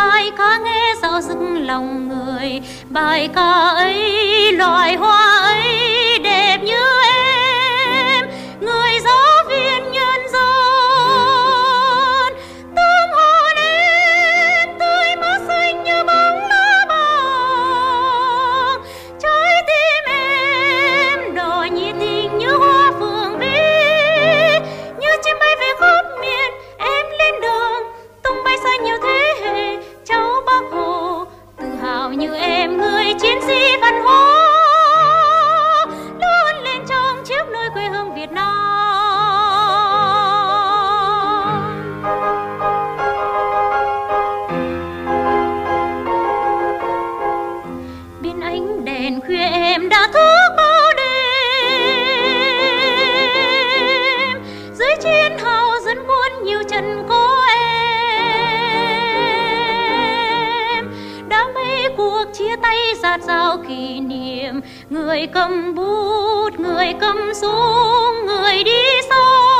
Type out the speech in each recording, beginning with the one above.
bài ca nghe sao dứt lòng người. Bài ca ấy, loài hoa ấy, đẹp như em. kỷ niệm. Người cầm bút người cầm súng người đi sau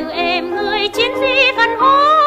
như em người chiến sĩ phân hoa